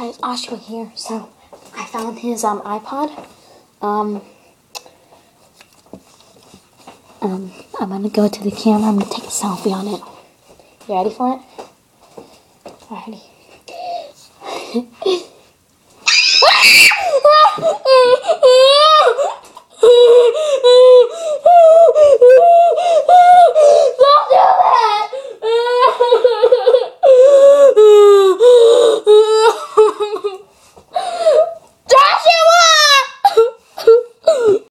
guys, Oshua here. So I found his um iPod. Um, um, I'm gonna go to the camera. I'm gonna take a selfie on it. You ready for it? Alrighty.